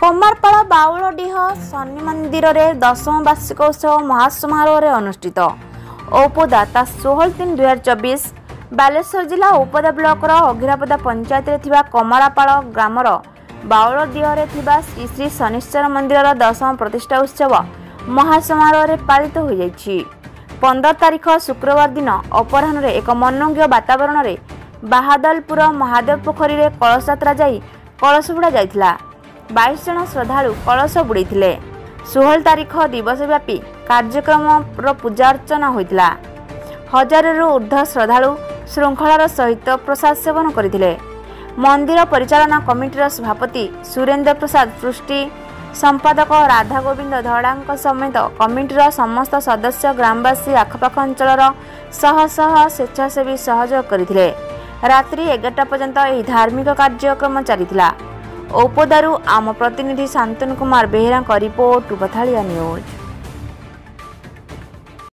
କମାରପାଳ ବାଉଳଡିହ ଶନି ମନ୍ଦିରରେ ଦଶମ ବାର୍ଷିକ ଉତ୍ସବ ମହାସମାରୋହରେ ଅନୁଷ୍ଠିତ। ଔପଦା ତା ଷୋହଳ ତିନି ଦୁଇହଜାର ଚବିଶ ବାଲେଶ୍ୱର ଜିଲ୍ଲା ଔପଦା ବ୍ଲକର ଅଘିରାପଦା ପଞ୍ଚାୟତରେ ଥିବା କମାରାପାଳ ଗ୍ରାମର ବାଉଳଡିହରେ ଥିବା ଶ୍ରୀ ଶ୍ରୀ ଶନିଶ୍ଚର ମନ୍ଦିରର ଦଶମ ପ୍ରତିଷ୍ଠା ଉତ୍ସବ ମହାସମାରୋହରେ ପାଳିତ ହୋଇଯାଇଛି। ପନ୍ଦର ତାରିଖ ଶୁକ୍ରବାର ଦିନ ଅପରାହ୍ନରେ ଏକ ମନୋଜ୍ଞ ବାତାବରଣରେ ବାହାଦଲପୁର ମହାଦେବ ପୋଖରୀରେ କଳସ ଯାତ୍ରା ଯାଇ କଳସ ବୁଡ଼ା ଯାଇଥିଲା। ବାଇଶ ଜଣ ଶ୍ରଦ୍ଧାଳୁ କଳସ ବୁଡ଼େଇଥିଲେ ଷୋହଳ ତାରିଖ ଦିବସବ୍ୟାପୀ କାର୍ଯ୍ୟକ୍ରମର ପୂଜାର୍ଚ୍ଚନା ହୋଇଥିଲା। ହଜାରରୁ ଉର୍ଦ୍ଧ୍ୱ ଶ୍ରଦ୍ଧାଳୁ ଶୃଙ୍ଖଳାର ସହିତ ପ୍ରସାଦ ସେବନ କରିଥିଲେ। ମନ୍ଦିର ପରିଚାଳନା କମିଟିର ସଭାପତି ସୁରେନ୍ଦ୍ର ପ୍ରସାଦ ପୃଷ୍ଟି ସମ୍ପାଦକ ରାଧା ଗୋବିନ୍ଦ ଧଡ଼ାଙ୍କ ସମେତ କମିଟିର ସମସ୍ତ ସଦସ୍ୟ ଗ୍ରାମବାସୀ ଆଖପାଖ ଅଞ୍ଚଳର ଶହ ଶହ ସ୍ୱେଚ୍ଛାସେବୀ ସହଯୋଗ କରିଥିଲେ। ରାତ୍ରି ଏଗାରଟା ପର୍ଯ୍ୟନ୍ତ ଏହି ଧାର୍ମିକ କାର୍ଯ୍ୟକ୍ରମ ଚାଲିଥିଲା। ଔପଦାରୁ ଆମ ପ୍ରତିନିଧି ଶାନ୍ତନୁ କୁମାର ବେହେରାଙ୍କ ରିପୋର୍ଟ ପଥାଳିଆ ନ୍ୟୁଜ୍।